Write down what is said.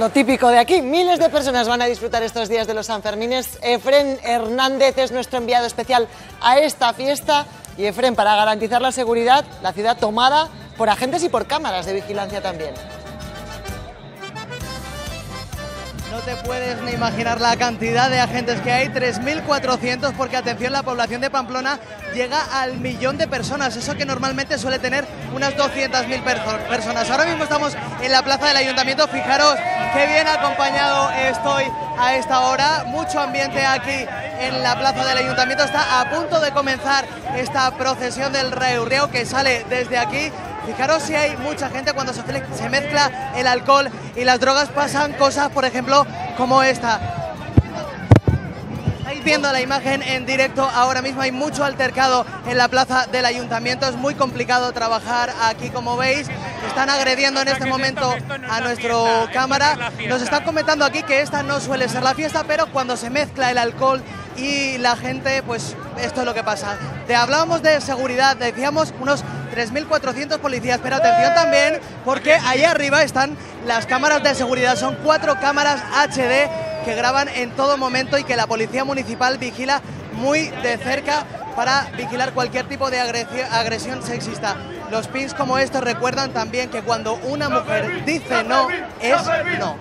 Lo típico de aquí, miles de personas van a disfrutar estos días de los Sanfermines. Efren Hernández es nuestro enviado especial a esta fiesta. Y Efren, para garantizar la seguridad, la ciudad tomada por agentes y por cámaras de vigilancia también. No te puedes ni imaginar la cantidad de agentes que hay, 3.400, porque atención, la población de Pamplona llega al millón de personas, eso que normalmente suele tener unas 200.000 personas. Ahora mismo estamos en la plaza del ayuntamiento, fijaros qué bien acompañado estoy a esta hora, mucho ambiente aquí en la plaza del ayuntamiento, está a punto de comenzar esta procesión del Reurreo que sale desde aquí Fijaros si hay mucha gente cuando se, mezcla el alcohol y las drogas pasan cosas, por ejemplo, como esta. Estáis viendo la imagen en directo, ahora mismo hay mucho altercado en la plaza del ayuntamiento, es muy complicado trabajar aquí como veis, están agrediendo en este momento a nuestro cámara, nos están comentando aquí que esta no suele ser la fiesta, pero cuando se mezcla el alcohol y la gente, pues esto es lo que pasa. Te hablábamos de seguridad, decíamos unos 3.400 policías, pero atención también porque ahí arriba están las cámaras de seguridad, son cuatro cámaras HD que graban en todo momento y que la policía municipal vigila muy de cerca para vigilar cualquier tipo de agresión sexista. Los pins como estos recuerdan también que cuando una mujer dice no, es no.